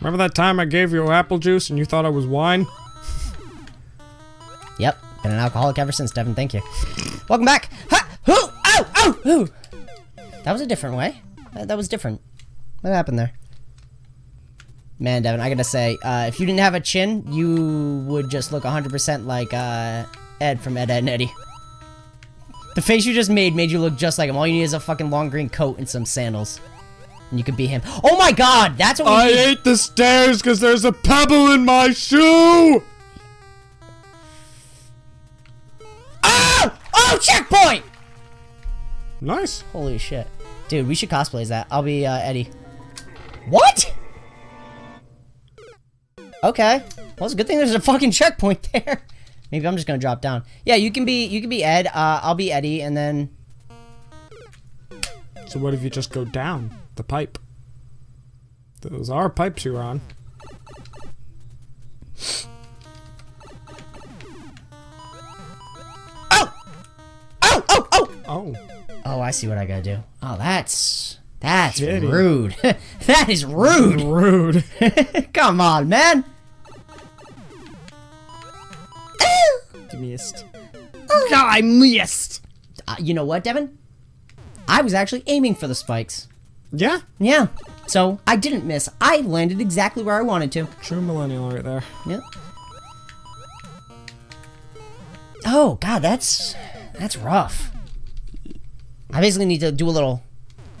Remember that time I gave you apple juice and you thought I was wine? Yep, been an alcoholic ever since, Devin. Thank you. Welcome back. Ha! Hoo! Ow! Ow! That was a different way. That, that was different. What happened there? Man, Devin, I gotta say, uh, if you didn't have a chin, you would just look 100% like uh, Ed from Ed, Edd and Eddy. The face you just made made you look just like him. All you need is a fucking long green coat and some sandals. And you could be him. Oh my god! That's what we I need. ate the stairs because there's a pebble in my shoe! Oh! Oh, checkpoint! Nice. Holy shit. Dude, we should cosplay as that. I'll be uh, Eddy. What? Okay. Well, it's a good thing there's a fucking checkpoint there. Maybe I'm just gonna drop down. Yeah, you can be you can be Ed. Uh, I'll be Eddy, and then So what if you just go down the pipe? Those are pipes you're on. oh, oh, oh, oh. Oh. Oh, I see what I gotta do. Oh, that's that's Shitty. rude. that is rude. Rude. Come on, man. you missed. I missed. Uh, you know what, Devin? I was actually aiming for the spikes. Yeah. Yeah. So I didn't miss. I landed exactly where I wanted to. True millennial right there. Yep. Oh god, that's that's rough. I basically need to do a little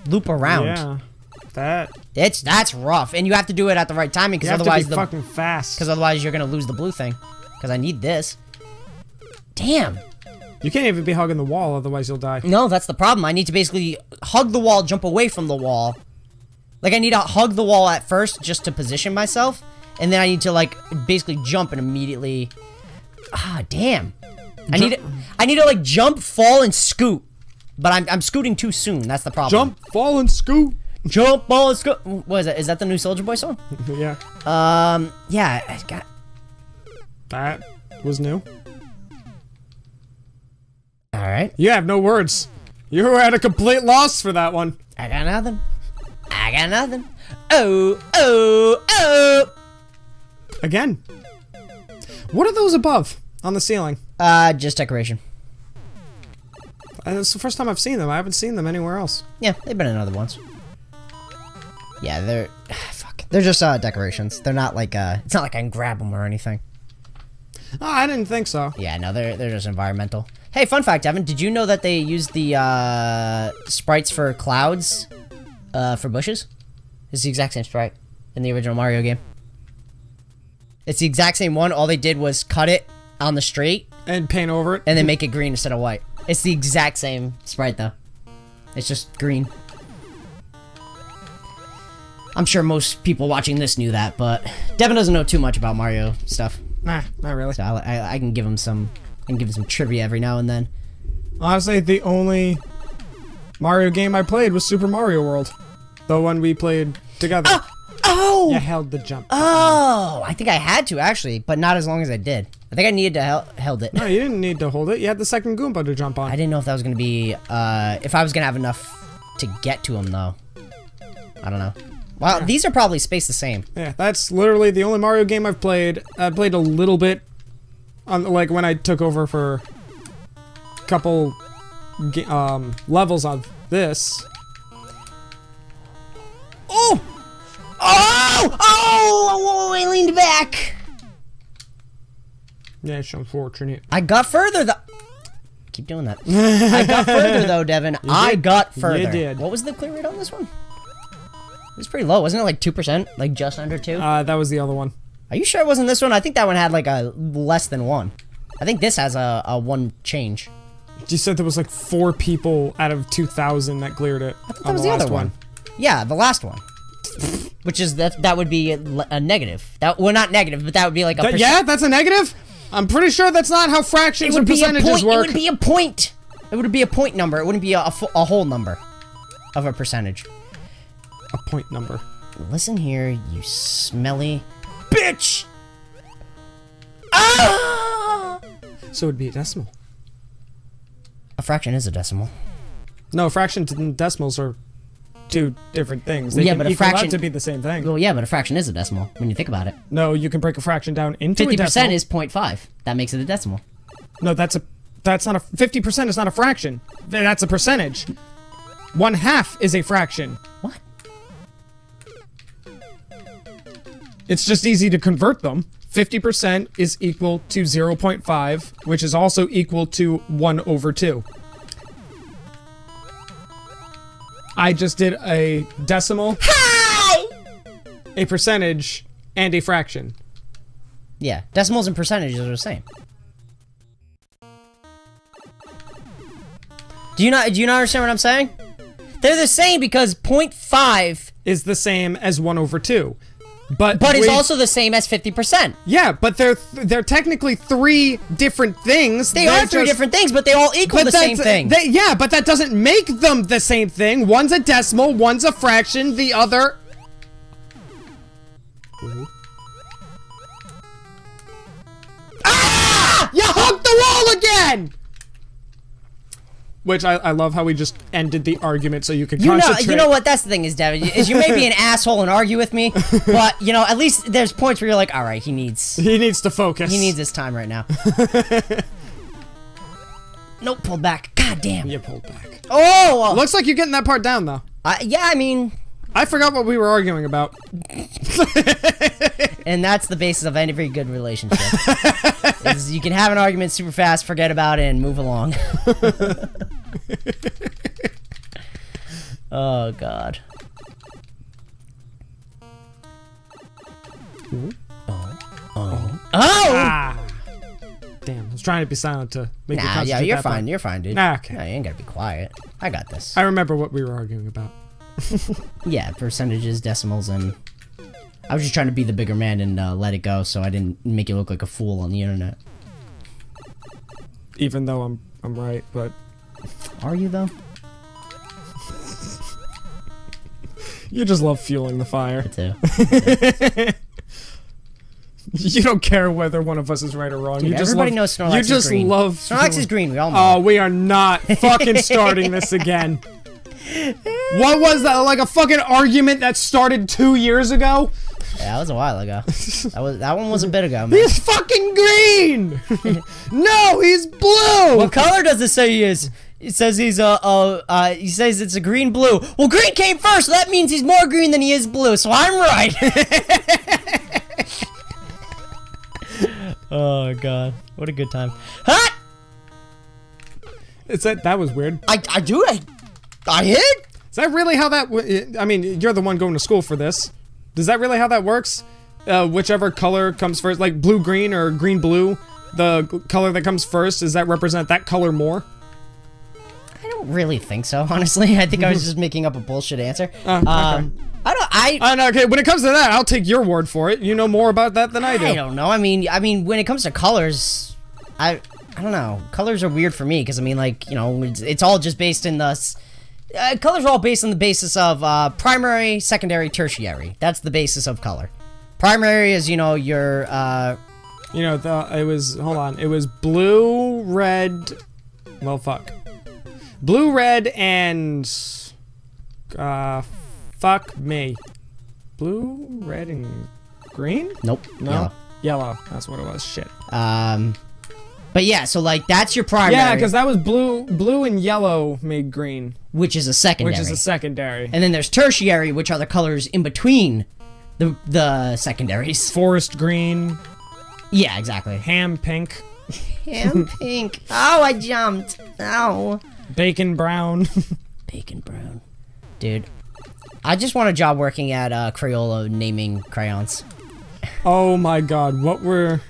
loop around. Yeah. That. It's that's rough, and you have to do it at the right timing because otherwise to be the fucking fast. because otherwise you're gonna lose the blue thing. Because I need this. Damn. You can't even be hugging the wall, otherwise you'll die. No, that's the problem. I need to basically hug the wall, jump away from the wall. Like I need to hug the wall at first just to position myself, and then I need to like basically jump and immediately. Ah, damn. I need to, I need to like jump, fall, and scoot. But I'm, I'm scooting too soon. That's the problem. Jump, fall, and scoot. jump, fall, and scoot. What is that? Is that the new Soulja Boy song? yeah. Um, yeah. I got. That was new. All right. You have no words. You were at a complete loss for that one. I got nothing. I got nothing. Oh, oh, oh. Again. What are those above on the ceiling? Uh, just decoration. Uh, It's the first time I've seen them. I haven't seen them anywhere else. Yeah, they've been in other ones. Yeah, they're fuck. They're just uh decorations. They're not like uh. It's not like I can grab them or anything. Oh, I didn't think so. Yeah, no, they're they're just environmental. Hey, fun fact, Evan. Did you know that they use the uh sprites for clouds, uh, for bushes? It's the exact same sprite in the original Mario game. It's the exact same one. All they did was cut it on the straight And paint over it. and then make it green instead of white. It's the exact same sprite though. It's just green. I'm sure most people watching this knew that, but Devin doesn't know too much about Mario stuff. Nah, not really. So I, I, I can give him some, Can give him some trivia every now and then. Honestly, the only Mario game I played was Super Mario World. The one we played together. Oh! You held the jump. Oh! I think I had to actually, but not as long as I did. I think I needed to hel- held it. No, you didn't need to hold it. You had the second Goomba to jump on. I didn't know if that was gonna be, uh, if I was gonna have enough to get to him though. I don't know. Well, these are probably spaced the same. Yeah, that's literally the only Mario game I've played. I played a little bit on like when I took over for a couple um, levels of this. Oh! Oh! Oh! I leaned back. Yeah, it's unfortunate. I got further though. Keep doing that. I got further though, Devin. I did. got You further. did. What was the clear rate on this one? It was pretty low, wasn't it? Like two percent, like just under two. Uh, that was the other one. Are you sure it wasn't this one? I think that one had like a less than one. I think this has a, a one change. You said there was like four people out of 2,000 that cleared it. I thought That was the the other one. Yeah, the last one. Which is that that would be a, a negative. That well, not negative, but that would be like a That- yeah, that's a negative. I'm pretty sure that's not how fractions be percentages point. It work. would be a point. It would be a point number. It wouldn't be a, a, a whole number of a percentage. a point number. Listen here, you smelly bitch. Ah! So it'd be a decimal. A fraction is a decimal. No, fractions and decimals are two different things. They Yeah, but a fraction- to be the same thing. Well, yeah, but a fraction is a decimal when you think about it. No, you can break a fraction down into a Fifty decimal. percent is 0.5. That makes it a decimal. No, that's a that's not a fifty percent is not a fraction. That's a percentage. One half is a fraction. What? It's just easy to convert them. 50% is equal to 0.5, which is also equal to 1 over 2. I just did a decimal, Hi. a percentage, and a fraction. Yeah, decimals and percentages are the same. Do you not do you not understand what I'm saying? They're the same because 0.5, Is the same as 1 over 2. But but it's also the same as 50%. Yeah, but they're they're technically three different things. They They're are three just- different things, but they all equal the same thing. they- yeah, but that doesn't make them the same thing. One's a decimal, one's a fraction, the other. Ah! You hugged the wall again. Which I, I love how we just ended the argument so you could you know, you know what? That's the thing is, Devin, is you may be an asshole and argue with me, but you know, at least there's points where you're like, all right, he needs He needs to focus. he needs his time right now. nope, pulled back. God damn. You pulled back. Oh, Looks like you're getting that part down though. uh, yeah. I mean, I forgot what we were arguing about. and that's the basis of any very good relationship. is you can have an argument super fast, forget about it, and move along. oh God. Oh. Oh. Oh! Ah. Damn, I was trying to be silent to make you Nah, concentrate yeah, you're that fine. part. You're fine, dude. Nah, okay. No, you ain't gotta be quiet. I got this. I remember what we were arguing about. Yeah, percentages, decimals, and I was just trying to be the bigger man and uh, let it go, so I didn't make it look like a fool on the internet. Even though I'm I'm right, but Are you though? you just love fueling the fire. Too. You don't care whether one of us is right or wrong. you just everybody love, knows Snorlax You is just green. love. Snorlax is green. We all know. Oh, we are not fucking starting this again. What was that? Like a fucking argument that started two years ago? Yeah, that was a while ago. That was that one was a bit ago, man. He's fucking green. no, he's blue. What color does it say he is? It says he's uh, uh, uh he says it's a green blue. Well, green came first, so that means he's more green than he is blue. So I'm right. oh god, what a good time. Hot. It's that that was weird. I I do I I hit. Is that really how that? W- I mean, you're the one going to school for this. Does that really how that works? Uh, whichever color comes first, like blue green or green blue, the g- color that comes first, does that represent that color more? I don't really think so, honestly. I think I was just making up a bullshit answer. Uh, okay. Um, I don't. I. Uh, no, okay, when it comes to that, I'll take your word for it. You know more about that than I do. I don't know. I mean, I mean, when it comes to colors, I, I don't know. Colors are weird for me because I mean, like, you know, it's, it's all just based in the. Uh, colors are all based on the basis of uh, primary, secondary, tertiary. That's the basis of color. Primary is, you know, your. Uh, You know, the, it was hold on. It was blue, red. Well, fuck. Blue, red, and uh, fuck me. Blue, red, and green. nope. No, yellow. yellow. That's what it was. Shit. Um, but yeah, so like that's your primary, Yeah, because that was blue. Blue and yellow made green, which is a secondary, which is a secondary. and then there's tertiary, which are the colors in between the the secondaries. Forest green, Yeah, exactly. ham pink, Ham pink. Oh, I jumped. Oh. bacon brown. Bacon brown. Dude, I just want a job working at uh, Crayola naming crayons. oh my god, what were?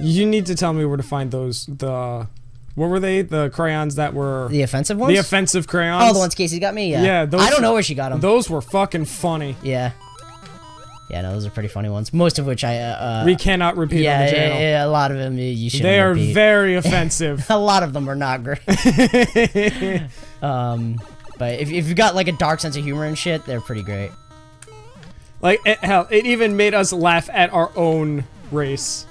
You need to tell me where to find those. The what were they? The crayons that were The offensive ones? the offensive crayons. oh, the ones Casey got me? Yeah. Yeah, those- I don't know where she got them. Those were fucking funny. yeah. Yeah, no, those are pretty funny ones. Most of which I, uh, uh we cannot repeat yeah, on the yeah, channel. yeah, a lot of them you should They are repeat. very offensive. a lot of them are not great. um, but if, if you got like a dark sense of humor and shit, they're pretty great. like it, hell, it even made us laugh at our own race.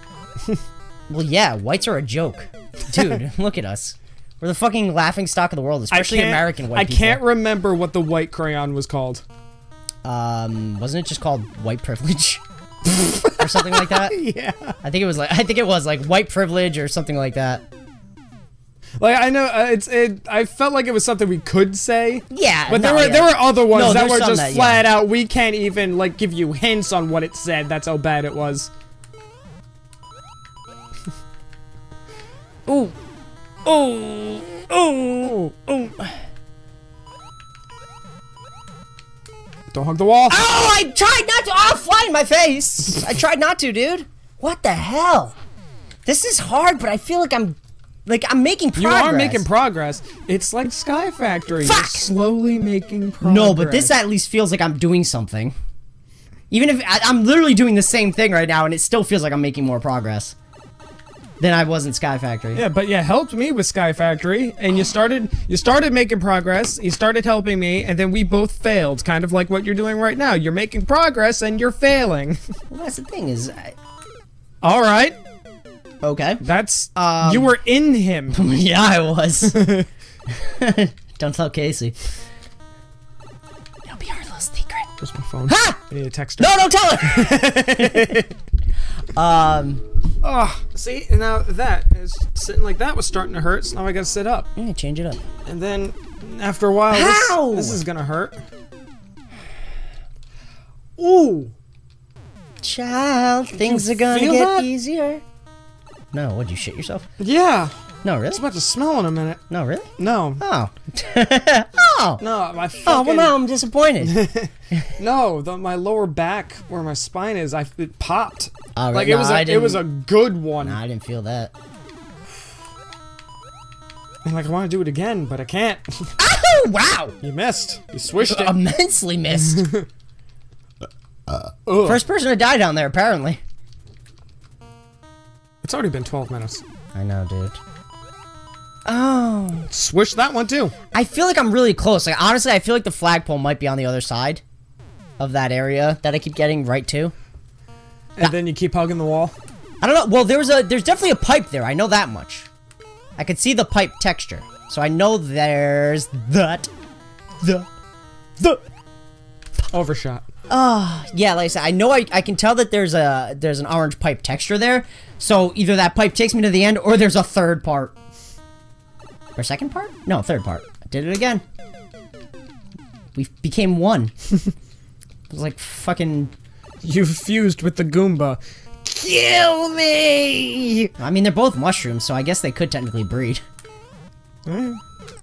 Well, yeah, whites are a joke. Dude, look at us. We're the fucking laughing stock of the world, especially American white I people. can't remember what the white crayon was called. Um, wasn't it just called white privilege? or something like that? Yeah. I think it was like I think it was like white privilege or something like that. Like I know uh, it's it. I felt like it was something we could say. Yeah, But there no, were yeah. there were other ones No, that were just that- yeah. flat out. We can't even like give you hints on what it said. That's how bad it was. Ooh. Oh. Oh. Oh. Don't hug the wall. Oh, I tried not to. Oh, fly in my face. I tried not to, dude. What the hell? This is hard, but I feel like I'm, like I'm making progress. you are making progress. It's like Sky Factory. You're Fuck! slowly making progress. No, but this at least feels like I'm doing something. Even if I, I'm literally doing the same thing right now, and it still feels like I'm making more progress than I wasn't Sky Factory. Yeah, but you helped me with Sky Factory, and you started you started making progress. You started helping me, and then we both failed, kind of like what you're doing right now. You're making progress, and you're failing. Well, that's the thing is, I, All right, okay. that's Um, you were in him. yeah, I was. Don't tell Casey. It'll be our little secret. Where's my phone? Ha! I need to text her. No, don't tell her. um, Oh, see, now that is sitting like that was starting to hurt. So now I gotta sit up, I'm change it up. and then after a while, this- How? This, is gonna hurt. Ooh, Child, things are gonna get that? easier. No, would you shit yourself? yeah. No, really? It's about to smell in a minute. No, really? No, Oh. oh. no, my fucking, Oh, well, now I'm disappointed. no, the, my lower back where my spine is, I it popped. Oh, All right, like no, it was a, it was a good one. Nah, I didn't feel that. And like I want to do it again, but I can't. Oh, wow! you missed. You swished it. Immensely missed. Ugh. First person to die down there, apparently. It's already been 12 minutes. I know, dude. Oh. Swish that one too. I feel like I'm really close. Like, honestly, I feel like the flagpole might be on the other side of that area that I keep getting right to. And then you keep hugging the wall. I don't know. Well, there's a there's definitely a pipe there. I know that much. I could see the pipe texture, so I know there's that. The, the. Overshot. Oh, Yeah, like I said, I know I, I can tell that there's a there's an orange pipe texture there. So either that pipe takes me to the end, or there's a third part. Or second part? No, third part. I did it again. We became one. it was like fucking. You fused with the Goomba. Kill me! I mean, they're both mushrooms, so I guess they could technically breed. Eh,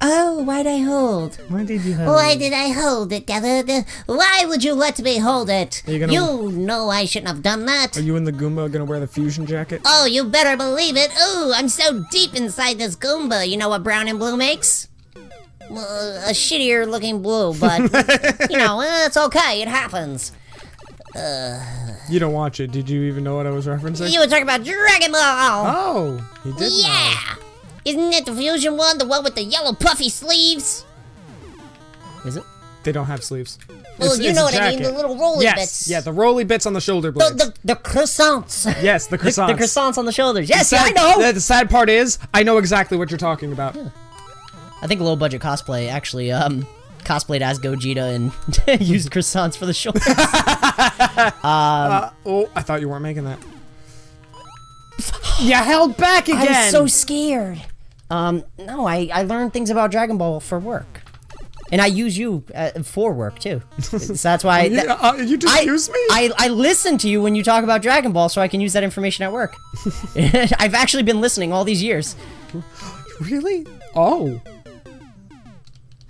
Oh, why'd I hold? Why did you have Why did I hold it, Gallagher? Why would you let me hold it? You You know I shouldn't have done that. Are you and the Goomba gonna wear the fusion jacket? Oh, you better believe it. Ooh, I'm so deep inside this Goomba. You know what brown and blue makes? Well, a shittier looking blue, but, you know, it's okay. It happens. You don't watch it. Did you even know what I was referencing? You were talking about Dragon Ball. Oh, he did know. Yeah. Isn't it the fusion one? The one with the yellow puffy sleeves? Is it? They don't have sleeves. Well, It's- you it's know a what I mean, the little rolly yes. bits. Yeah, the roly bits on the shoulder The, blades. the, the croissants. yes, the The, croissants. the croissants on the shoulders. Yes, The yeah, I know. The, the sad part is, I know exactly what you're talking about. I think low budget cosplay actually um cosplayed as Gogeta and used croissants for the shoulders. Uh, oh, I thought you weren't making that. you held back again. I was so scared. Um, no, I I learned things about Dragon Ball for work, and I use you uh, for work too. so that's why. You, that- uh, you just I, use me. I, I listen to you when you talk about Dragon Ball so I can use that information at work. I've actually been listening all these years. really? Oh.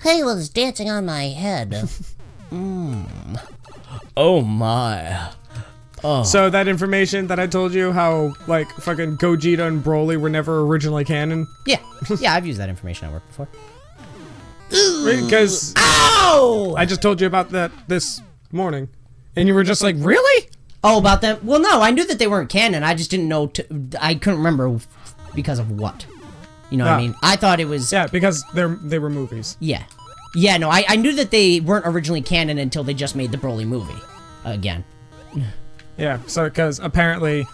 He was dancing on my head. Oh my. So that information that I told you, how like fucking Gogeta and Broly were never originally canon, Yeah. Yeah, I've used that information at work before. because Oh! I just told you about that this morning, and you were just like, really? Oh, about them? Well, no, I knew that they weren't canon. I just didn't know. To, I couldn't remember because of what. You know what Ah. I mean? I thought it was. Yeah, because they're they were movies. Yeah. Yeah, no, I, I knew that they weren't originally canon until they just made the Broly movie. Again. Yeah, so because apparently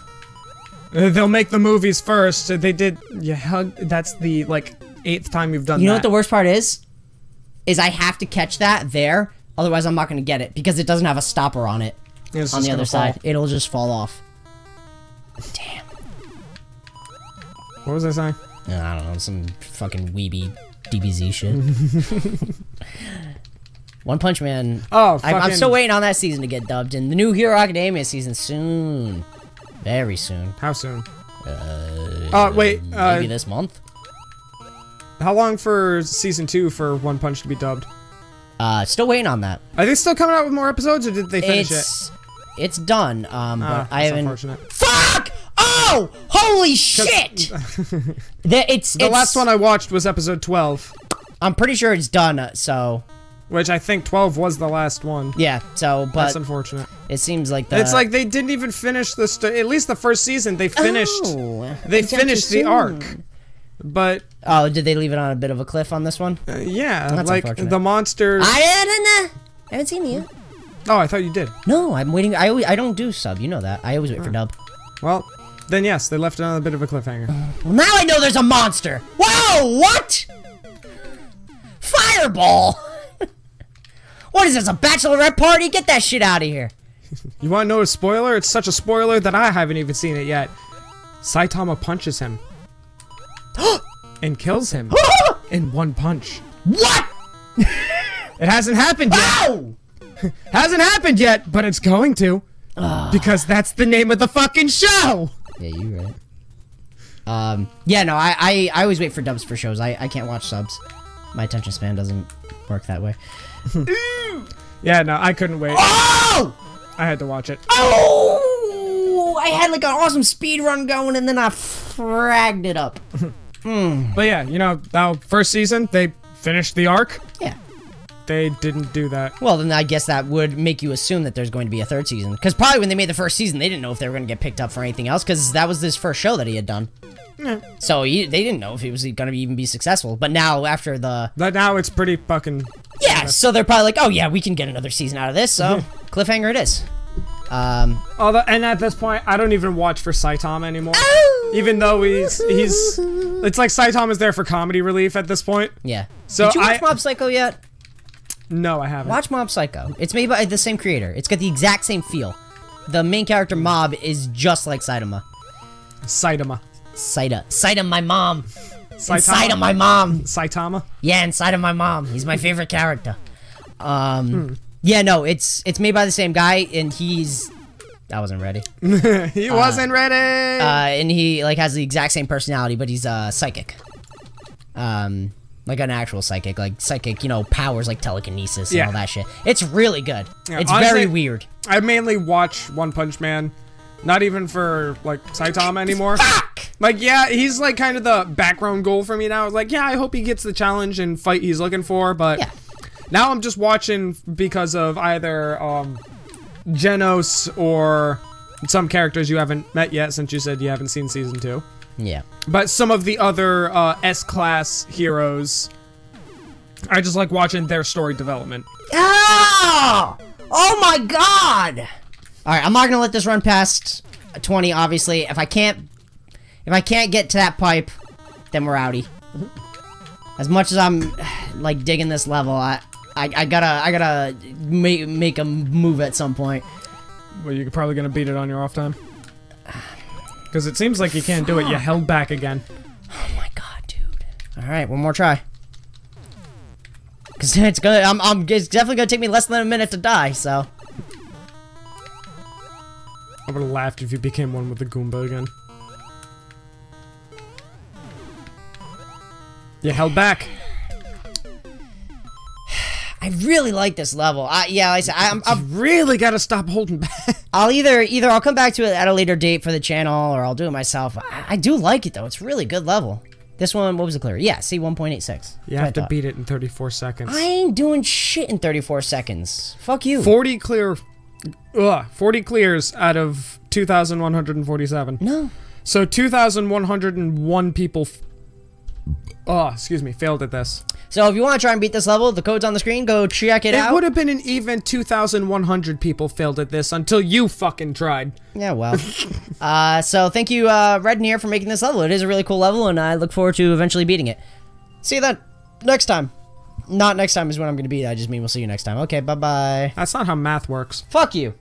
they'll make the movies first. They did. Yeah, hug. That's the like eighth time you've done that. You know that. what the worst part is? Is I have to catch that there, otherwise I'm not going to get it because it doesn't have a stopper on it. It's on the gonna other fall. side, it'll just fall off. Damn. What was I saying? I don't know, some fucking weeby DBZ shit. One Punch Man. Oh, I, I'm still waiting on that season to get dubbed, and the new Hero Academia season soon, very soon. How soon? Uh, wait. Uh, Maybe this month. how long for season two for One Punch to be dubbed? Uh, still waiting on that. Are they still coming out with more episodes, or did they finish it? It's it's done. Um, Ah, but I that's haven't. unfortunate. Fuck! Oh, holy shit! the, it's The last one I watched was episode 12, I'm pretty sure it's done. uh, So which I think 12 was the last one. yeah. So, but That's unfortunate. it seems like the. it's like they didn't even finish the st- at least the first season they finished Oh, they finished the arc. But Oh, did they leave it on a bit of a cliff on this one? uh, yeah, That's like the monsters I don't know. I haven't seen you. Oh, I thought you did. No, I'm waiting. I always, I don't do sub. You know that. I always wait for dub. Well, then yes, they left it on a bit of a cliffhanger. Well, now I know there's a monster. Whoa! What? Fireball. What is this? A bachelorette party? Get that shit out of here. You want to know a spoiler? It's such a spoiler that I haven't even seen it yet. Saitama punches him. and kills him in one punch. What? It hasn't happened yet. Ow! Hasn't happened yet, but it's going to. Because that's the name of the fucking show. Yeah, you right. Um, yeah, no, I, I, I always wait for dubs for shows. I, I can't watch subs. My attention span doesn't work that way. Yeah, no, I couldn't wait. Oh! I had to watch it. Oh! I had like an awesome speed run going, and then I fragged it up. Hmm. But yeah, you know, now first season they finished the arc. Yeah. They didn't do that. Well, then I guess that would make you assume that there's going to be a third season. Because probably when they made the first season, they didn't know if they were going to get picked up for anything else. Because that was his first show that he had done. Yeah. So he, they didn't know if he was going to even be successful. But now after the But now it's pretty fucking. Yeah, so they're probably like, oh yeah, we can get another season out of this. So cliffhanger it is. Um, Although, and at this point, I don't even watch for Saitama anymore. Even though he's he's, it's like Saitama's there for comedy relief at this point. yeah. So Did you watch I- Mob Psycho yet? No, I haven't. Watch Mob Psycho. It's made by the same creator. It's got the exact same feel. The main character Mob is just like Saitama. Saitama. Saita. Saita, my mom. Saitama. Inside of my mom. Saitama. Yeah, inside of my mom. He's my favorite character. Um, yeah, no, it's it's made by the same guy, and he's. I wasn't ready. He wasn't ready. Uh, and he like has the exact same personality, but he's uh psychic. Um, like an actual psychic, like psychic, you know, powers like telekinesis and Yeah. all that shit. It's really good. Yeah, it's honestly- very weird. I mainly watch One Punch Man, not even for like Saitama anymore. Fuck! Like, yeah, he's like kind of the background goal for me now. Like, yeah, I hope he gets the challenge and fight he's looking for, but Yeah. now I'm just watching because of either um, Genos or some characters you haven't met yet since you said you haven't seen season two. Yeah. But some of the other uh, S class heroes, I just like watching their story development. Oh! Oh my god! Alright, I'm not gonna let this run past 20, obviously. If I can't if I can't get to that pipe, then we're outie. Mm-hmm. As much as I'm like digging this level, I I, I gotta I gotta make make a move at some point. Well, you're probably gonna beat it on your off time. Because it seems like you can't do it. You held back again. Oh my god, dude. Alright, one more try. Cause it's gonna I'm, I'm it's definitely gonna take me less than a minute to die, so I would have laughed if you became one with the Goomba again. You held back. I really like this level. I yeah, like I said, I'm, I'm really gotta stop holding back. I'll either either I'll come back to it at a later date for the channel, or I'll do it myself. I, I do like it though; it's really good level. This one, what was the clear? Yeah, C one point eight six. You have to beat it in 34 seconds. I ain't doing shit in thirty four seconds. Fuck you. 40 clear. Ugh, 40 clears out of 2,147. no. So 2,101 people. F- oh, excuse me, failed at this. So if you want to try and beat this level, the code's on the screen. Go check it, It out. would have been an even 2,100 people failed at this until you fucking tried. Yeah, well. uh, so thank you, uh, Red Near, for making this level. It is a really cool level, and I look forward to eventually beating it. See you then. Next time. Not next time is when I'm gonna be. I just mean we'll see you next time. Okay, bye bye. That's not how math works. Fuck you.